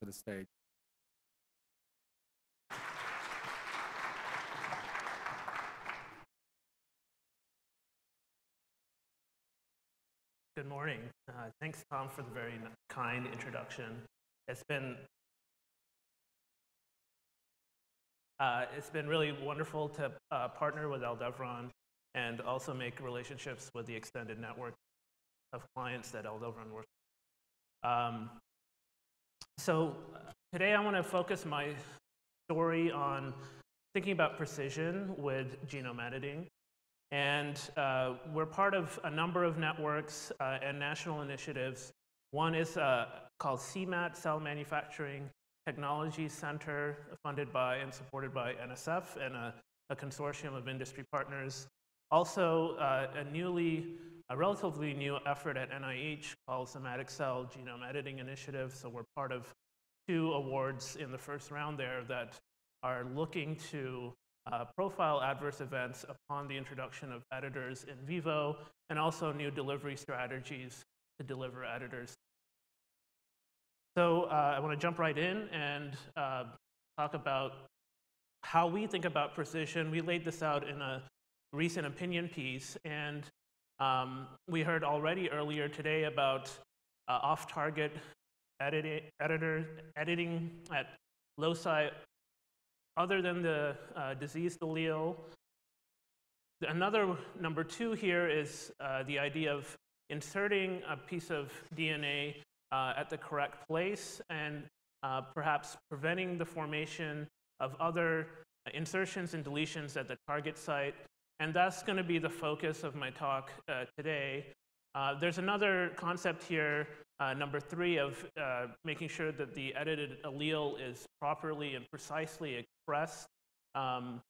to the stage. Good morning. Uh, thanks, Tom, for the very kind introduction. It's been uh, it's been really wonderful to uh, partner with Aldevron and also make relationships with the extended network of clients that Aldevron works. Um, so today I want to focus my story on thinking about precision with genome editing. And uh, we're part of a number of networks uh, and national initiatives. One is uh, called CMAT, Cell Manufacturing Technology Center, funded by and supported by NSF and a, a consortium of industry partners. Also, uh, a newly, a relatively new effort at NIH called Somatic Cell Genome Editing Initiative. So we're part of two awards in the first round there that are looking to uh, profile adverse events upon the introduction of editors in vivo and also new delivery strategies to deliver editors. So uh, I want to jump right in and uh, talk about how we think about precision. We laid this out in a recent opinion piece, and um, we heard already earlier today about uh, off-target edit editor, editing at loci other than the uh, diseased allele. Another number two here is uh, the idea of inserting a piece of DNA uh, at the correct place and uh, perhaps preventing the formation of other insertions and deletions at the target site. And that's going to be the focus of my talk uh, today. Uh, there's another concept here uh, number three of uh, making sure that the edited allele is properly and precisely expressed um,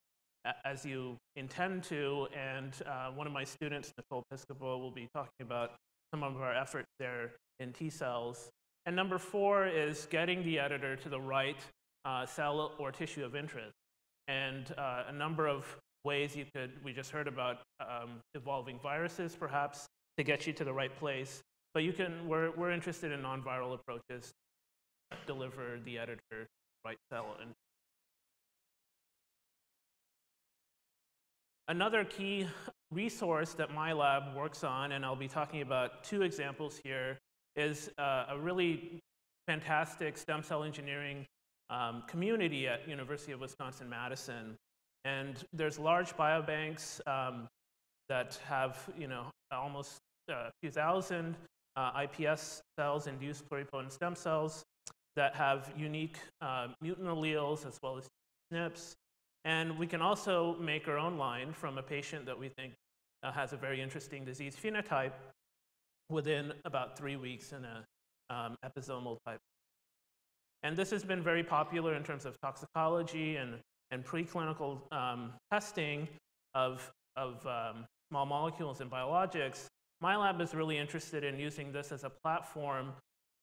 as you intend to. And uh, one of my students, Nicole Piscopo, will be talking about some of our efforts there in T cells. And number four is getting the editor to the right uh, cell or tissue of interest. And a number of ways you could, we just heard about um, evolving viruses perhaps to get you to the right place. But you can, we're, we're interested in non-viral approaches to deliver the editor right cell. And Another key resource that my lab works on, and I'll be talking about two examples here, is uh, a really fantastic stem cell engineering um, community at University of Wisconsin-Madison. And there's large biobanks um, that have, you know, almost a uh, few thousand uh, iPS cells, induced pluripotent stem cells, that have unique uh, mutant alleles as well as SNPs. And we can also make our own line from a patient that we think uh, has a very interesting disease phenotype within about three weeks in a um, episomal type. And this has been very popular in terms of toxicology and, and preclinical um, testing of, of um, small molecules and biologics my lab is really interested in using this as a platform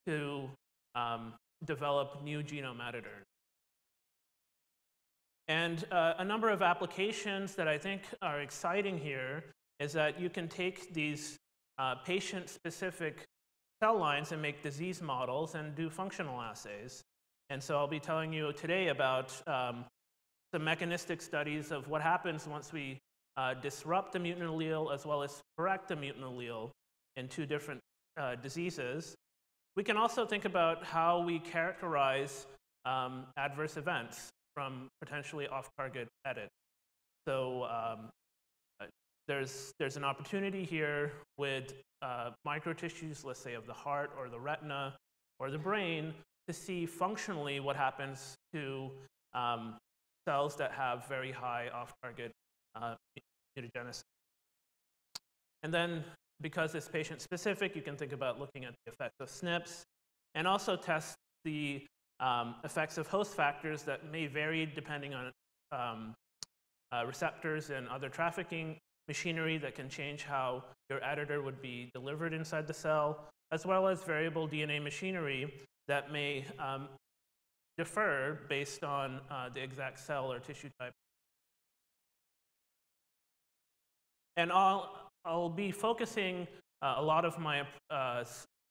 to um, develop new genome editors. And uh, a number of applications that I think are exciting here is that you can take these uh, patient-specific cell lines and make disease models and do functional assays. And so I'll be telling you today about um, mechanistic studies of what happens once we uh, disrupt the mutant allele as well as correct the mutant allele in two different uh, diseases. We can also think about how we characterize um, adverse events from potentially off-target edit. So um, uh, there's, there's an opportunity here with uh, microtissues, let's say of the heart or the retina or the brain, to see functionally what happens to um, cells that have very high off-target uh, mutagenesis. And then because it's patient specific, you can think about looking at the effects of SNPs and also test the um, effects of host factors that may vary depending on um, uh, receptors and other trafficking machinery that can change how your editor would be delivered inside the cell, as well as variable DNA machinery that may um, differ based on uh, the exact cell or tissue type And I'll, I'll be focusing uh, a lot of my uh,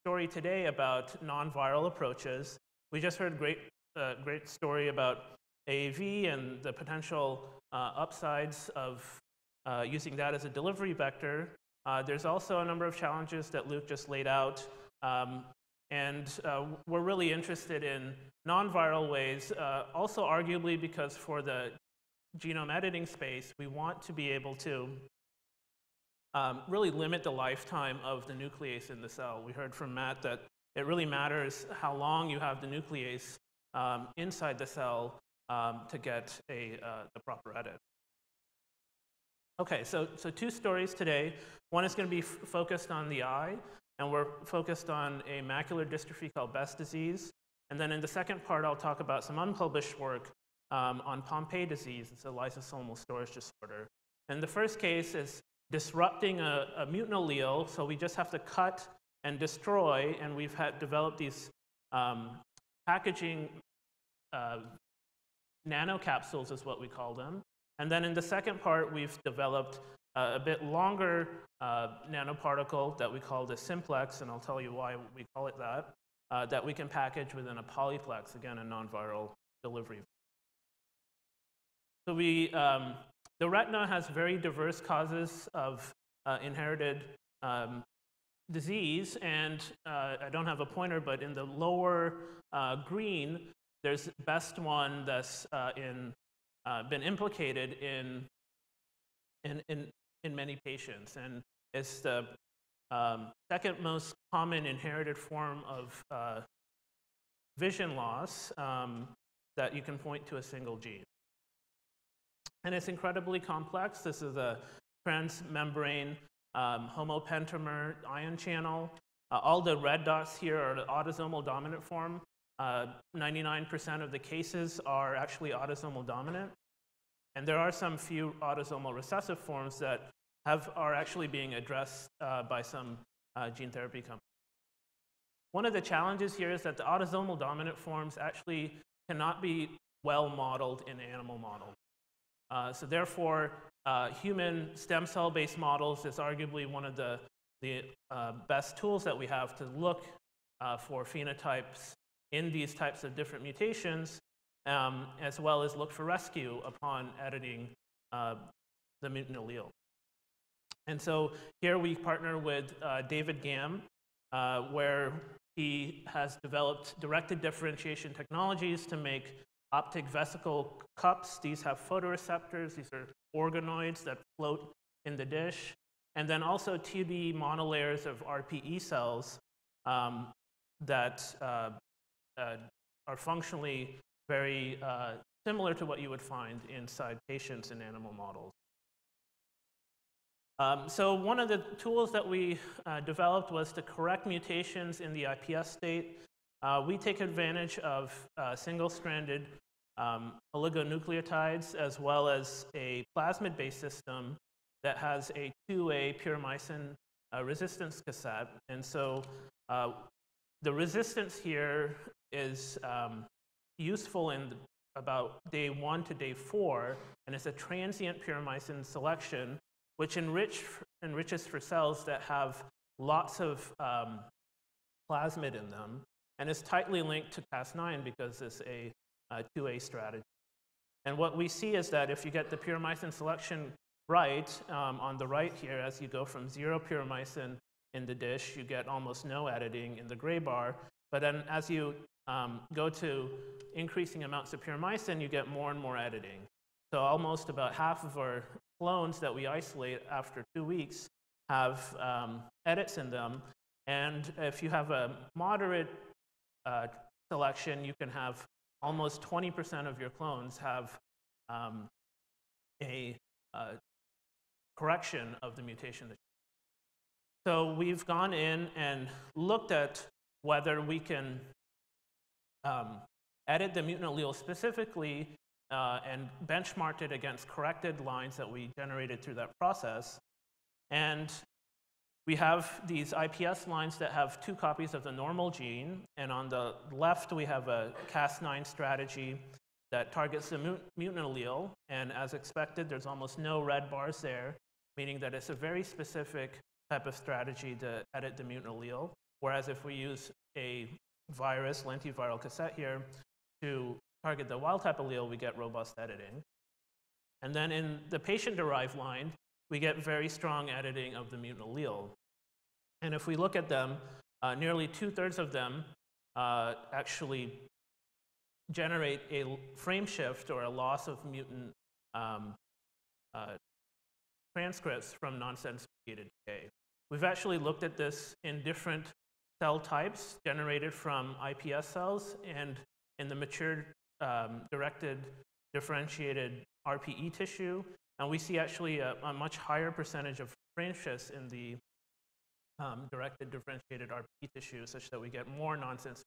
story today about non-viral approaches. we just heard a great, uh, great story about AAV and the potential uh, upsides of uh, using that as a delivery vector. There's also a number of challenges that Luke just laid out. Um, and uh, we're really interested in non-viral ways, uh, also arguably because for the genome editing space, we want to be able to um, really limit the lifetime of the nuclease in the cell. We heard from Matt that it really matters how long you have the nuclease um, inside the cell um, to get a, uh, the proper edit. Okay, so, so two stories today. One is going to be focused on the eye, and we're focused on a macular dystrophy called Best disease. And then in the second part, I'll talk about some unpublished work um, on Pompe disease. It's a lysosomal storage disorder. And the first case is disrupting a, a mutant allele, so we just have to cut and destroy, and we've had developed these um, packaging uh, nanocapsules is what we call them. And then in the second part, we've developed a bit longer uh, nanoparticle that we call the simplex, and I'll tell you why we call it that, uh, that we can package within a polyplex, again, a non-viral delivery. So we, um, the retina has very diverse causes of uh, inherited um, disease, and uh, I don't have a pointer, but in the lower uh, green, there's best one that's in, been implicated in, in, in in many patients. And it's the um, second most common inherited form of uh, vision loss um, that you can point to a single gene. And it's incredibly complex. This is a transmembrane um, homopentamer ion channel. Uh, all the red dots here are the autosomal dominant form. 99% uh, of the cases are actually autosomal dominant. And there are some few autosomal recessive forms that have, are actually being addressed uh, by some uh, gene therapy companies. One of the challenges here is that the autosomal dominant forms actually cannot be well modeled in animal models. Uh, so therefore, uh, human stem cell-based models is arguably one of the, the uh, best tools that we have to look uh, for phenotypes in these types of different mutations, um, as well as look for rescue upon editing the mutant allele. And so here we partner with uh, David Gam, uh, where he has developed directed differentiation technologies to make optic vesicle cups. These have photoreceptors. These are organoids that float in the dish. And then also 2D monolayers of RPE cells um, that uh, uh, are functionally very uh, similar to what you would find inside patients in animal models. Um, so one of the tools that we uh, developed was to correct mutations in the IPS state. Uh, we take advantage of uh, single-stranded um, oligonucleotides as well as a plasmid-based system that has a 2A puromycin uh, resistance cassette. And so uh, the resistance here is um, useful in about day one to day four, and it's a transient puromycin selection which enrich, enriches for cells that have lots of um, plasmid in them and is tightly linked to Cas9 because it's a, a 2A strategy. And what we see is that if you get the puromycin selection right, um, on the right here, as you go from zero puromycin in the dish, you get almost no editing in the gray bar. But then as you um, go to increasing amounts of puromycin, you get more and more editing. So almost about half of our clones that we isolate after two weeks have um, edits in them. And if you have a moderate uh, selection, you can have almost 20% of your clones have um, a uh, correction of the mutation. So we've gone in and looked at whether we can um, edit the mutant allele specifically uh, and benchmarked it against corrected lines that we generated through that process. And we have these IPS lines that have two copies of the normal gene, and on the left we have a Cas9 strategy that targets the mutant allele, and as expected, there's almost no red bars there, meaning that it's a very specific type of strategy to edit the mutant allele, whereas if we use a virus, lentiviral cassette here, to target the wild type allele, we get robust editing. And then in the patient-derived line, we get very strong editing of the mutant allele. And if we look at them, uh, nearly two-thirds of them uh, actually generate a frame shift or a loss of mutant um, uh, transcripts from nonsense mediated decay. We've actually looked at this in different cell types generated from iPS cells and in the mature um, directed differentiated RPE tissue. And we see actually a, a much higher percentage of shifts in the um, directed differentiated RPE tissue such that we get more nonsense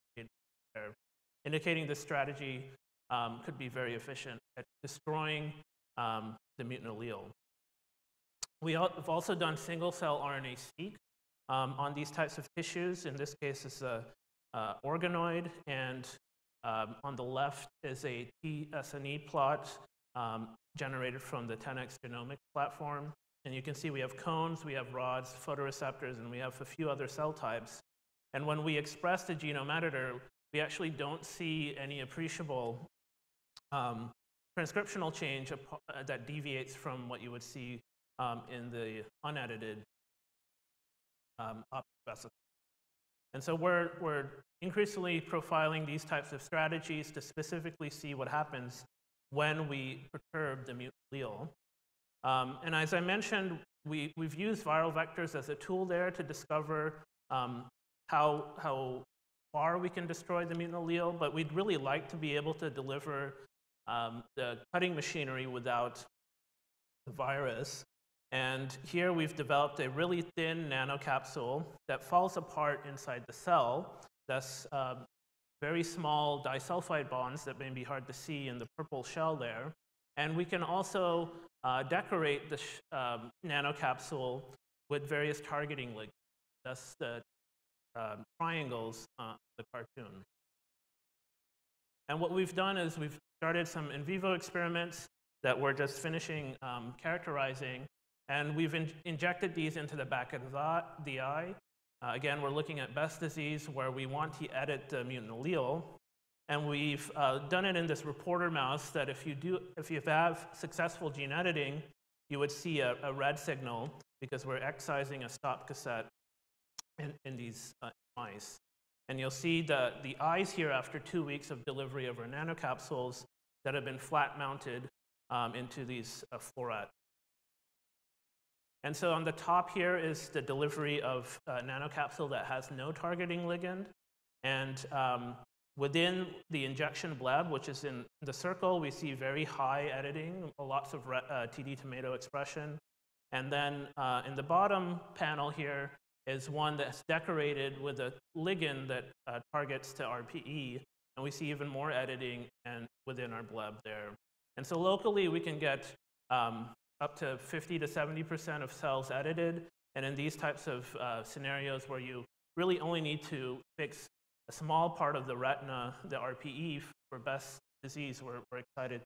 indicating this strategy um, could be very efficient at destroying um, the mutant allele. We have also done single cell RNA-seq um, on these types of tissues. In this case, it's a uh, organoid, and um, on the left is a tsne plot um, generated from the 10x genomics platform. And you can see we have cones, we have rods, photoreceptors, and we have a few other cell types. And when we express the genome editor, we actually don't see any appreciable um, transcriptional change uh, that deviates from what you would see um, in the unedited um, And so we're, we're increasingly profiling these types of strategies to specifically see what happens when we perturb the mutant allele. Um, and as I mentioned, we, we've used viral vectors as a tool there to discover um, how, how far we can destroy the mutant allele, but we'd really like to be able to deliver um, the cutting machinery without the virus. And here we've developed a really thin nanocapsule that falls apart inside the cell. That's um, very small disulfide bonds that may be hard to see in the purple shell there. And we can also uh, decorate the um, nanocapsule with various targeting ligands. That's the um, triangles on the cartoon. And what we've done is we've started some in vivo experiments that we're just finishing um, characterizing. And we've in injected these into the back of the, eye. Uh, again, we're looking at Best disease where we want to edit the mutant allele. And we've uh, done it in this reporter mouse that if you, do, if you have successful gene editing, you would see a, a red signal because we're excising a stop cassette in, in these uh, mice. And you'll see the, the eyes here after two weeks of delivery of our nanocapsules that have been flat mounted um, into these uh, And so on the top here is the delivery of a nanocapsule that has no targeting ligand. And um, within the injection bleb, which is in the circle, we see very high editing, lots of uh, TD tomato expression. And then uh, in the bottom panel here, is one that's decorated with a ligand that uh, targets to RPE, and we see even more editing and within our bleb there. And so locally, we can get um, up to 50 to 70% of cells edited, and in these types of uh, scenarios where you really only need to fix a small part of the retina, the RPE, for best disease, we're, we're excited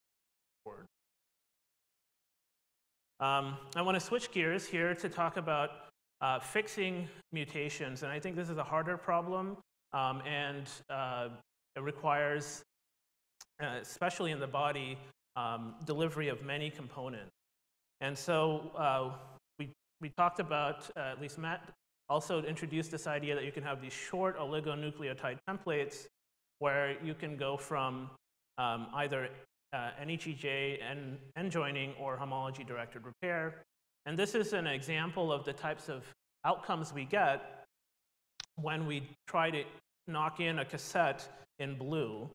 forward. Um, I want to switch gears here to talk about uh, fixing mutations. And I think this is a harder problem, um, and uh, it requires, uh, especially in the body, um, delivery of many components. And so uh, we, we talked about, uh, at least Matt also introduced this idea that you can have these short oligonucleotide templates where you can go from um, either uh, NEGJ and end joining or homology directed repair and this is an example of the types of outcomes we get when we try to knock in a cassette in blue.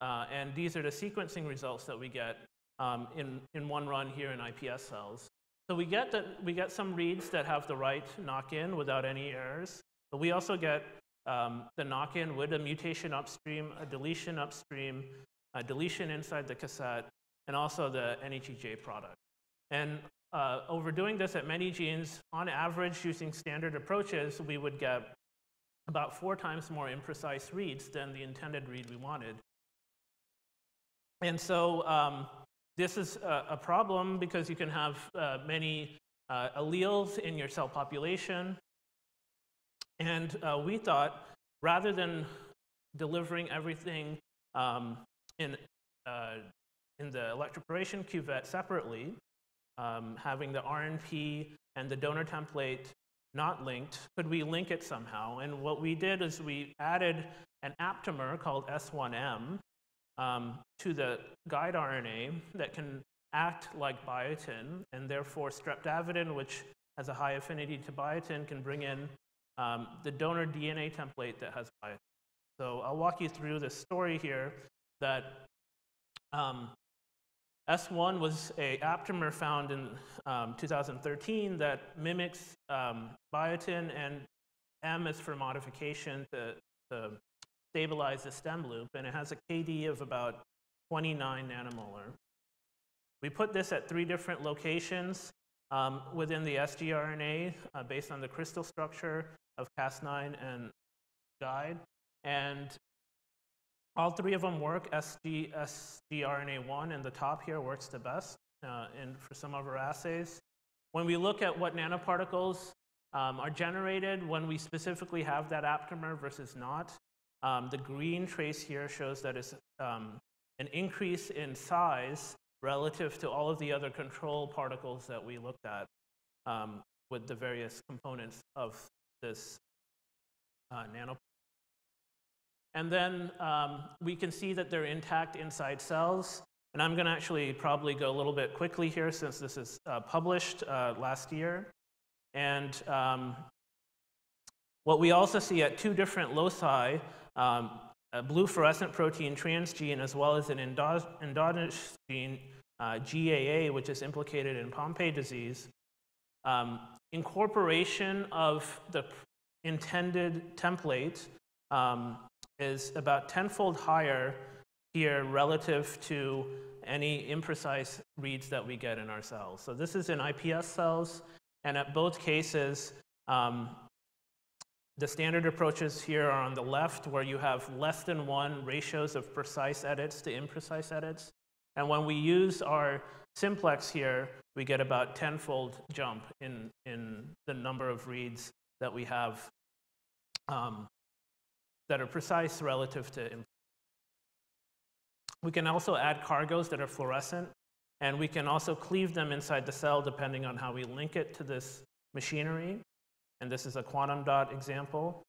Uh, and these are the sequencing results that we get um, in, in one run here in iPS cells. So we get, that, we get some reads that have the right knock-in without any errors, but we also get um, the knock-in with a mutation upstream, a deletion upstream, a deletion inside the cassette, and also the NEGJ product. And uh, over doing this at many genes, on average, using standard approaches, we would get about four times more imprecise reads than the intended read we wanted. And so um, this is a, problem because you can have uh, many uh, alleles in your cell population. And uh, we thought rather than delivering everything um, in, uh, in the electroporation cuvette separately, um, having the RNP and the donor template not linked, could we link it somehow? And what we did is we added an aptamer called S1M um, to the guide RNA that can act like biotin, and therefore streptavidin, which has a high affinity to biotin, can bring in um, the donor DNA template that has biotin. So I'll walk you through this story here that um, S1 was a aptamer found in um, 2013 that mimics um, biotin, and M is for modification to, to stabilize the stem loop, and it has a KD of about 29 nanomolar. We put this at three different locations um, within the sgRNA uh, based on the crystal structure of Cas9 and guide. And all three of them work. SG, sgRNA1 in the top here works the best uh, in, for some of our assays. When we look at what nanoparticles um, are generated when we specifically have that aptamer versus not, um, the green trace here shows that it's um, an increase in size relative to all of the other control particles that we looked at um, with the various components of this uh, nano. And then um, we can see that they're intact inside cells. And I'm going to actually probably go a little bit quickly here since this is uh, published uh, last year. And um, what we also see at two different loci, um, a blue fluorescent protein transgene as well as an endogenous gene, uh, GAA, which is implicated in Pompe disease, um, incorporation of the intended template um, is about tenfold higher here relative to any imprecise reads that we get in our cells. So this is in iPS cells, and at both cases, um, the standard approaches here are on the left, where you have less than one ratios of precise edits to imprecise edits. And when we use our simplex here, we get about tenfold jump in, in the number of reads that we have um, that are precise relative to. We can also add cargos that are fluorescent, and we can also cleave them inside the cell depending on how we link it to this machinery and this is a quantum dot example.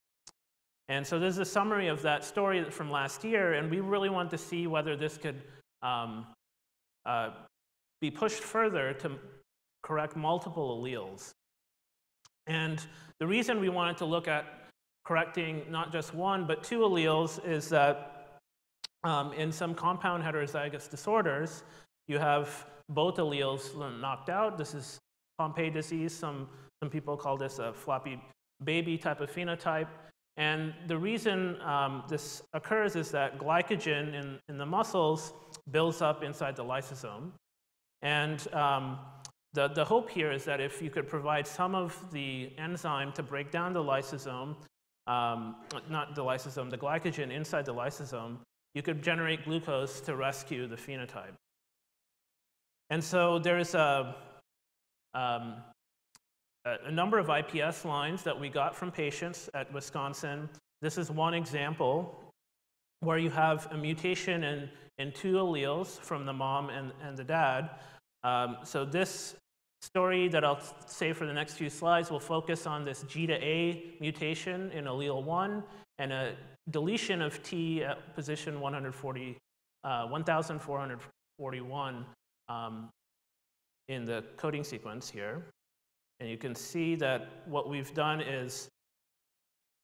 And so this is a summary of that story from last year, and we really want to see whether this could um, uh, be pushed further to correct multiple alleles. And the reason we wanted to look at correcting not just one, but two alleles is that um, in some compound heterozygous disorders, you have both alleles knocked out. This is Pompe disease. Some some people call this a floppy baby type of phenotype. And the reason um, this occurs is that glycogen in, in the muscles builds up inside the lysosome. And um, the, the hope here is that if you could provide some of the enzyme to break down the lysosome, um, not the lysosome, the glycogen inside the lysosome, you could generate glucose to rescue the phenotype. And so there's a, um, a number of IPS lines that we got from patients at Wisconsin. This is one example where you have a mutation in, in two alleles from the mom and, and the dad. Um, so this story that I'll say for the next few slides will focus on this G to A mutation in allele 1 and a deletion of T at position 140, uh, 1441 um, in the coding sequence here. And you can see that what we've done is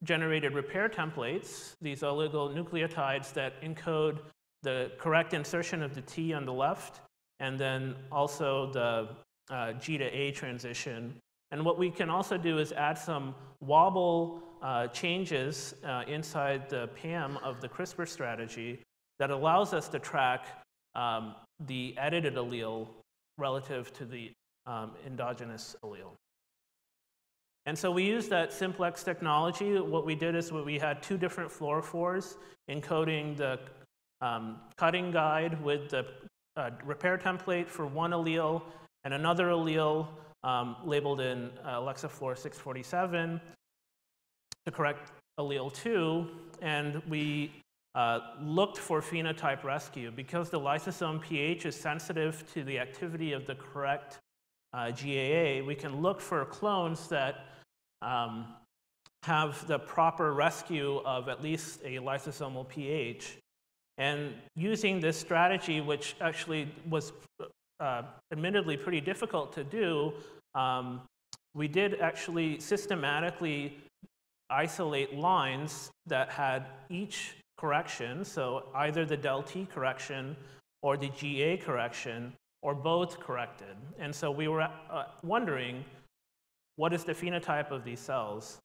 generated repair templates, these oligonucleotides that encode the correct insertion of the T on the left, and then also the uh, G to A transition. And what we can also do is add some wobble uh, changes uh, inside the PAM of the CRISPR strategy that allows us to track um, the edited allele relative to the um, endogenous allele. And so we used that simplex technology. What we did is we had two different fluorophores encoding the um, cutting guide with the uh, repair template for one allele and another allele um, labeled in uh, Alexa 647 to correct allele 2. And we uh, looked for phenotype rescue. Because the lysosome pH is sensitive to the activity of the correct uh, GAA, we can look for clones that um, have the proper rescue of at least a lysosomal pH. And using this strategy, which actually was uh, admittedly pretty difficult to do, um, we did actually systematically isolate lines that had each correction, so either the del T correction or the GA correction, or both corrected. And so we were uh, wondering, what is the phenotype of these cells?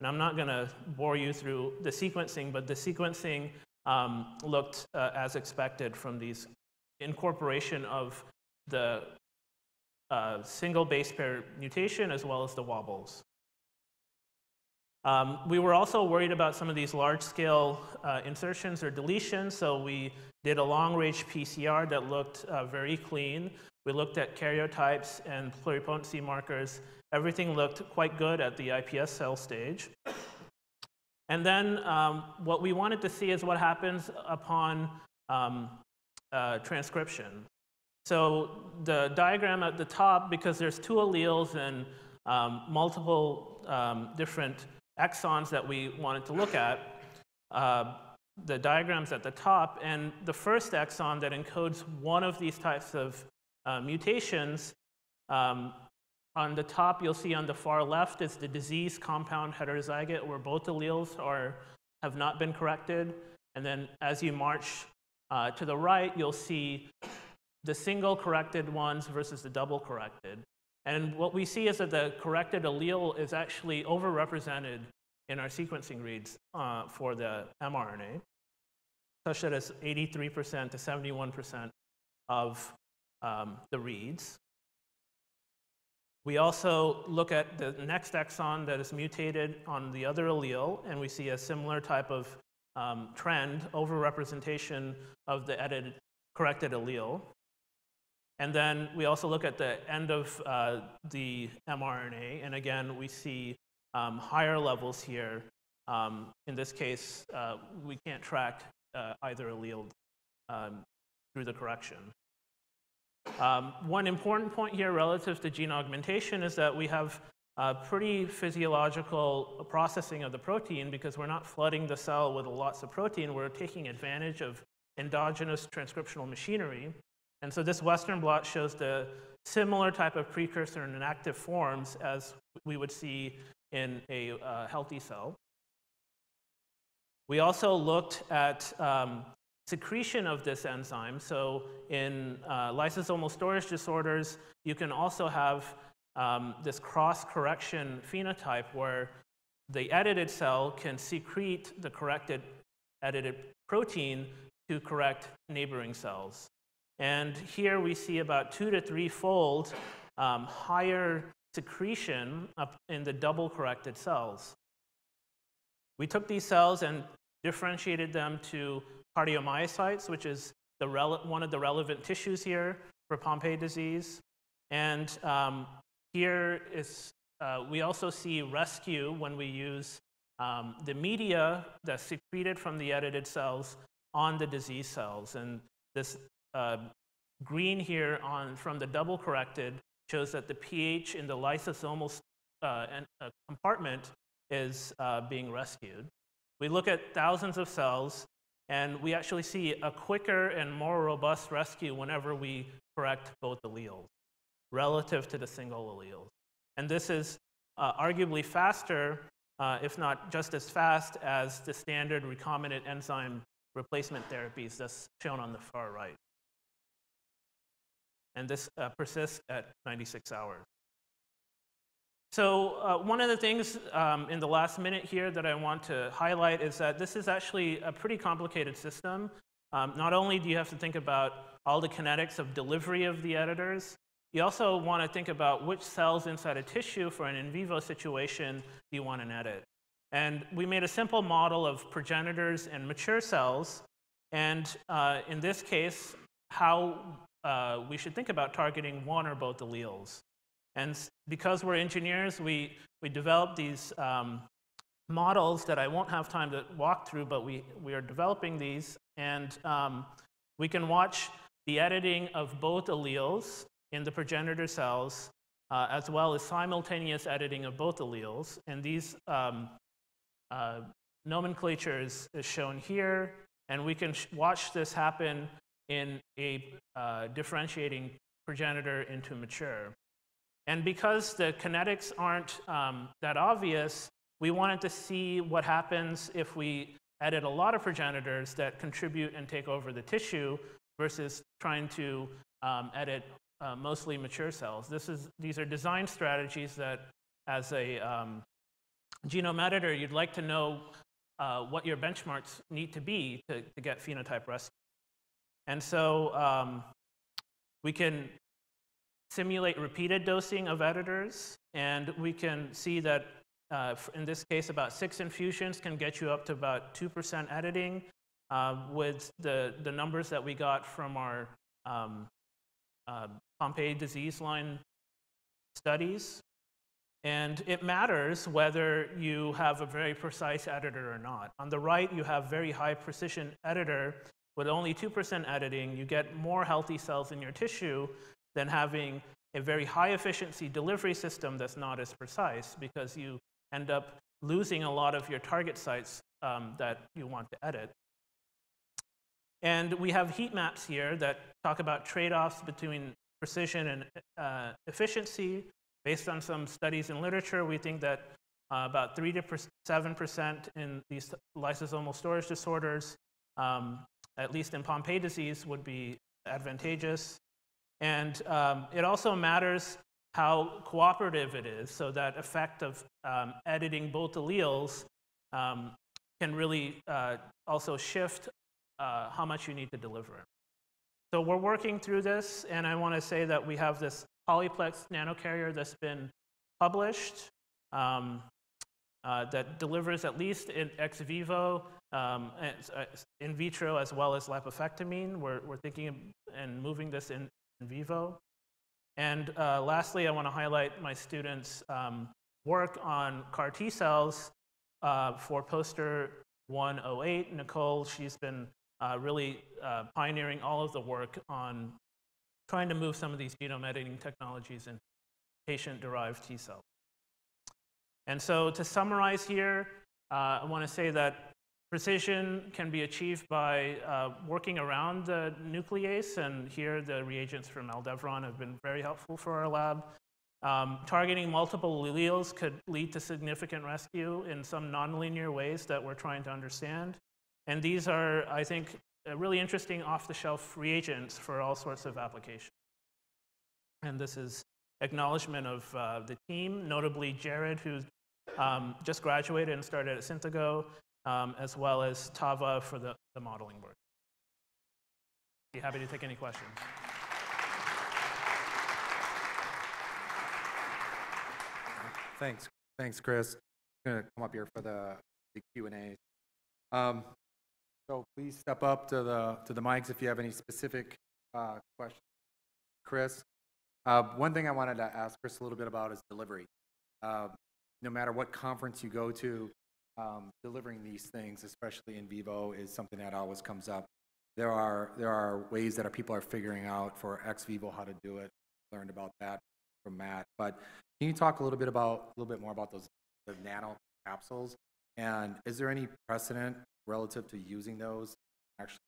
And I'm not going to bore you through the sequencing, but the sequencing um, looked uh, as expected from these incorporation of the uh, single base pair mutation as well as the wobbles. Um, we were also worried about some of these large scale uh, insertions or deletions, so we did a long range PCR that looked uh, very clean. We looked at karyotypes and pluripotency markers. Everything looked quite good at the iPS cell stage. And then um, what we wanted to see is what happens upon um, uh, transcription. So the diagram at the top, because there's two alleles and um, multiple um, different exons that we wanted to look at, uh, the diagrams at the top, and the first exon that encodes one of these types of uh, mutations, um, on the top you'll see on the far left is the disease compound heterozygote where both alleles are, have not been corrected. And then as you march uh, to the right, you'll see the single corrected ones versus the double corrected. And what we see is that the corrected allele is actually overrepresented in our sequencing reads uh, for the mRNA, such that it's 83% to 71% of um, the reads. We also look at the next exon that is mutated on the other allele, and we see a similar type of um, trend, overrepresentation of the edited, corrected allele. And then we also look at the end of uh, the mRNA, and again, we see um, higher levels here. Um, in this case, uh, we can't track uh, either allele um, through the correction. Um, one important point here relative to gene augmentation is that we have pretty physiological processing of the protein because we're not flooding the cell with lots of protein. We're taking advantage of endogenous transcriptional machinery. And so this Western blot shows the similar type of precursor in inactive forms as we would see in a uh, healthy cell. We also looked at um, secretion of this enzyme. So in uh, lysosomal storage disorders, you can also have um, this cross-correction phenotype where the edited cell can secrete the corrected edited protein to correct neighboring cells. And here we see about two to three fold um, higher secretion up in the double corrected cells. We took these cells and differentiated them to cardiomyocytes, which is one of the relevant tissues here for Pompe disease. And um, here is, uh, we also see rescue when we use um, the media that's secreted from the edited cells on the disease cells. And this uh, green here on, from the double corrected shows that the pH in the lysosomal uh, uh, compartment is uh, being rescued. We look at thousands of cells, and we actually see a quicker and more robust rescue whenever we correct both alleles relative to the single alleles. And this is uh, arguably faster, uh, if not just as fast, as the standard recombinant enzyme replacement therapies that's shown on the far right and this uh, persists at 96 hours. So uh, one of the things um, in the last minute here that I want to highlight is that this is actually a pretty complicated system. Um, not only do you have to think about all the kinetics of delivery of the editors, you also want to think about which cells inside a tissue for an in vivo situation do you want to edit. And we made a simple model of progenitors and mature cells. And uh, in this case, how uh, we should think about targeting one or both alleles. And because we're engineers, we, we developed these um, models that I won't have time to walk through, but we, we are developing these. And um, we can watch the editing of both alleles in the progenitor cells, uh, as well as simultaneous editing of both alleles. And these um, uh, nomenclature is, is, shown here. And we can watch this happen in a uh, differentiating progenitor into mature. And because the kinetics aren't um, that obvious, we wanted to see what happens if we edit a lot of progenitors that contribute and take over the tissue versus trying to um, edit uh, mostly mature cells. This is, these are design strategies that as a um, genome editor, you'd like to know uh, what your benchmarks need to be to, to get phenotype rescue. And so um, we can simulate repeated dosing of editors, and we can see that uh, in this case, about six infusions can get you up to about 2% editing uh, with the, the numbers that we got from our um, uh, Pompe disease line studies. And it matters whether you have a very precise editor or not. On the right, you have very high precision editor with only 2% editing. You get more healthy cells in your tissue than having a very high efficiency delivery system that's not as precise because you end up losing a lot of your target sites um, that you want to edit. And we have heat maps here that talk about trade-offs between precision and uh, efficiency. Based on some studies in literature, we think that uh, about 3 to 7% in these lysosomal storage disorders, um, at least in Pompe disease, would be advantageous. And um, it also matters how cooperative it is, so that effect of um, editing both alleles um, can really uh, also shift uh, how much you need to deliver. So we're working through this, and I want to say that we have this polyplex nanocarrier that's been published um, uh, that delivers at least in ex vivo, um, uh, in vitro, as well as lipofectamine. We're, we're thinking and moving this in, in vivo. And uh, lastly, I want to highlight my students' um, work on CAR T cells uh, for poster 108. Nicole, she's been uh, really uh, pioneering all of the work on trying to move some of these genome editing technologies in patient-derived T cells. And so to summarize here, uh, I want to say that Precision can be achieved by uh, working around the nuclease, and here the reagents from Aldevron have been very helpful for our lab. Um, targeting multiple alleles could lead to significant rescue in some nonlinear ways that we're trying to understand. And these are, I think, really interesting off-the-shelf reagents for all sorts of applications. And this is acknowledgement of uh, the team, notably Jared, who um, just graduated and started at Synthego, um, as well as Tava for the, the modeling work. Be happy to take any questions. Thanks, thanks, Chris. I'm gonna come up here for the, the Q and A. Um, so please step up to the to the mics if you have any specific uh, questions. Chris, uh, one thing I wanted to ask Chris a little bit about is delivery. Uh, no matter what conference you go to, um, delivering these things, especially in vivo, is something that always comes up. There are there are ways that our people are figuring out for ex vivo how to do it. Learned about that from Matt. But can you talk a little bit about a little bit more about those the nano capsules? And is there any precedent relative to using those actually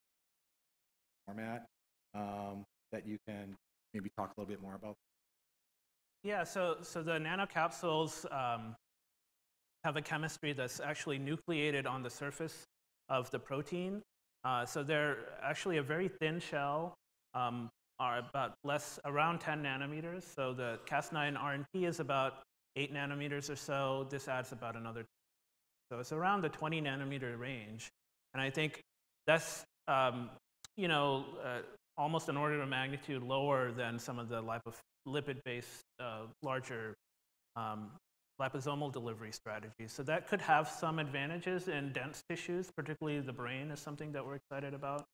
format um, that you can maybe talk a little bit more about? Yeah, so so the nanocapsules um, have a chemistry that's actually nucleated on the surface of the protein. Uh, so they're actually a very thin shell, um, are about less, around 10 nanometers. So the Cas9 RNP is about 8 nanometers or so. This adds about another. So it's around the 20 nanometer range. And I think that's, um, you know, uh, almost an order of magnitude lower than some of the lipid-based uh, larger um, liposomal delivery strategies. So that could have some advantages in dense tissues, particularly the brain is something that we're excited about.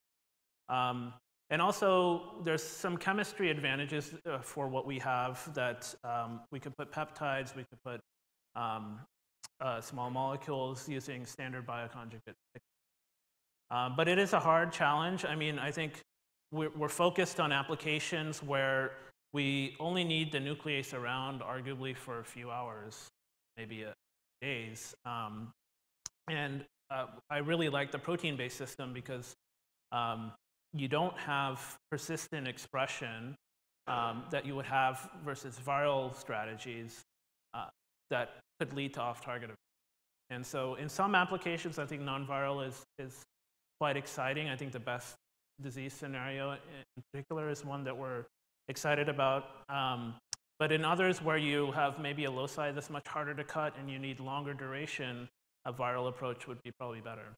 Um, and also, there's some chemistry advantages uh, for what we have that um, we could put peptides, we could put um, uh, small molecules using standard bioconjugate. Uh, but it is a hard challenge. I mean, I think we're, we're focused on applications where we only need the nuclease around, arguably for a few hours, maybe a, days. Um, and uh, I really like the protein-based system because um, you don't have persistent expression um, that you would have versus viral strategies uh, that could lead to off-target. And so in some applications, I think non-viral is, is quite exciting. I think the best disease scenario in particular is one that we're excited about. Um, but in others where you have maybe a loci that's much harder to cut and you need longer duration, a viral approach would be probably better.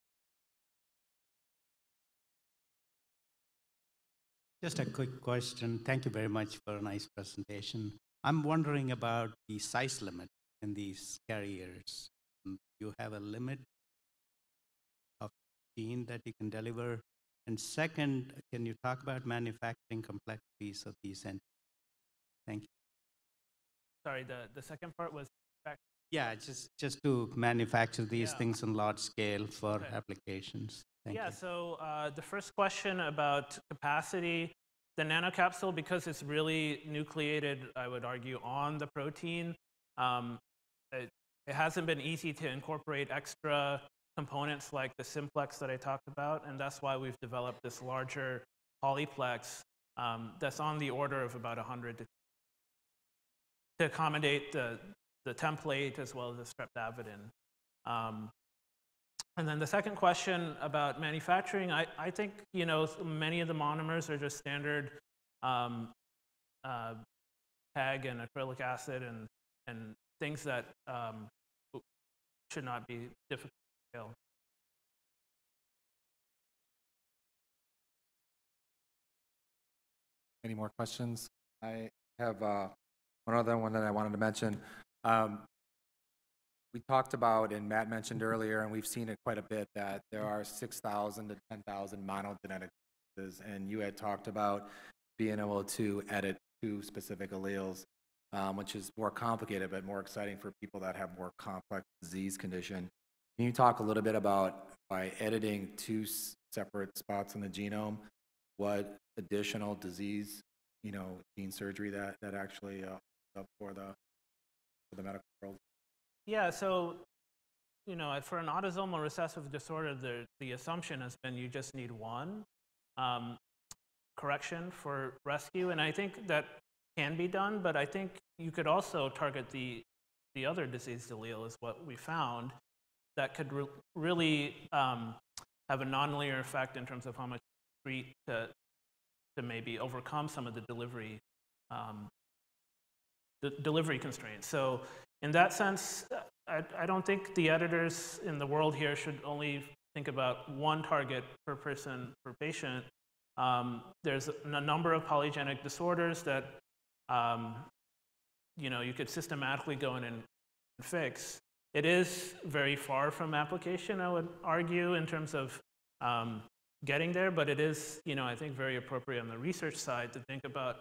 Just a quick question. Thank you very much for a nice presentation. I'm wondering about the size limit in these carriers. You have a limit of gene that you can deliver? And second, can you talk about manufacturing complexities of these entities? Thank you. Sorry, the, the second part was back. Yeah, just, just to manufacture these Yeah. things on large scale for Okay. applications. Thank yeah, you. so uh, the first question about capacity, the nanocapsule, because it's really nucleated, I would argue, on the protein, um, it, it hasn't been easy to incorporate extra components like the simplex that I talked about, and that's why we've developed this larger polyplex um, that's on the order of about 100 to, to accommodate the, the template as well as the streptavidin. Um, and then the second question about manufacturing, I, I think, you know, many of the monomers are just standard um, uh, PEG and acrylic acid and, and things that um, should not be difficult to scale. Any more questions? I have uh, one other one that I wanted to mention. Um, We talked about, and Matt mentioned earlier, and we've seen it quite a bit, that there are 6,000 to 10,000 monogenetic diseases, and you had talked about being able to edit two specific alleles, um, which is more complicated, but more exciting for people that have more complex disease condition. Can you talk a little bit about, by editing two separate spots in the genome, what additional disease, you know, gene surgery that, that actually, uh, up for the, for the medical world? Yeah, so, you know, for an autosomal recessive disorder, the, the assumption has been you just need one um, correction for rescue, and I think that can be done, but I think you could also target the, the other diseased allele, is what we found, that could re- really um, have a nonlinear effect in terms of how much treat to, to maybe overcome some of the delivery um, the delivery constraints. So in that sense, I, I don't think the editors in the world here should only think about one target per person per patient. Um, there's a, number of polygenic disorders that um, you know you could systematically go in and fix. It is very far from application, I would argue, in terms of um, getting there, but it is, you know, I think very appropriate on the research side to think about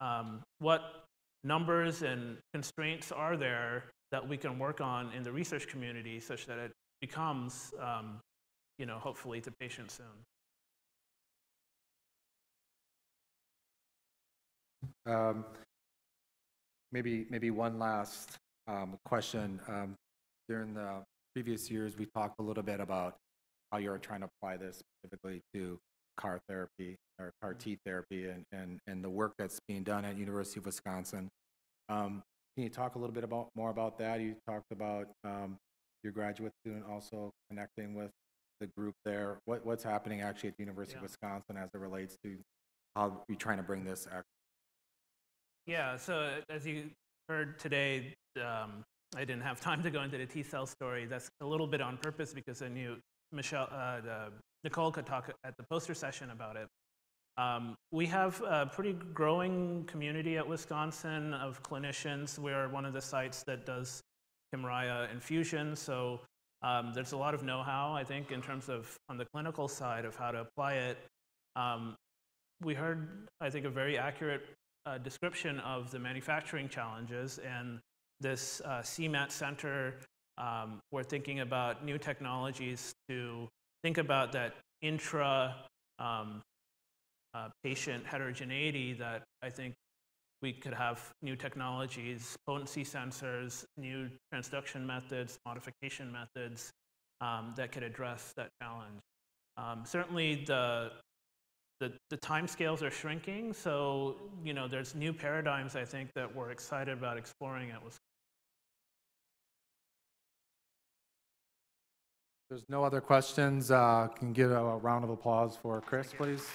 um, what numbers and constraints are there that we can work on in the research community such that it becomes, um, you know, hopefully to patients soon. Um, Maybe, maybe one last um, question. Um, During the previous years, we talked a little bit about how you're trying to apply this specifically to CAR therapy or CAR T therapy and, and, and the work that's being done at University of Wisconsin. Um, Can you talk a little bit about, more about that? You talked about um, your graduate student also connecting with the group there. What, what's happening actually at the University of Wisconsin as it relates to how you're trying to bring this act- Yeah, so uh, as you heard today, um, I didn't have time to go into the T cell story. That's a little bit on purpose because I knew Michelle, uh, Nicole could talk at the poster session about it. Um, we have a pretty growing community at Wisconsin of clinicians. We are one of the sites that does Kymriah infusion, so um, there's a lot of know-how, I think, in terms of on the clinical side of how to apply it. Um, we heard, I think, a very accurate uh, description of the manufacturing challenges, and this uh, CMAT center Um, we're thinking about new technologies to think about that intra um, uh, patient heterogeneity that I think we could have new technologies, potency sensors, new transduction methods, modification methods um, that could address that challenge. Um, certainly, the the, the timescales are shrinking, so you know there's new paradigms I think that we're excited about exploring at. There's no other questions. Uh, Can give a round of applause for Chris, please?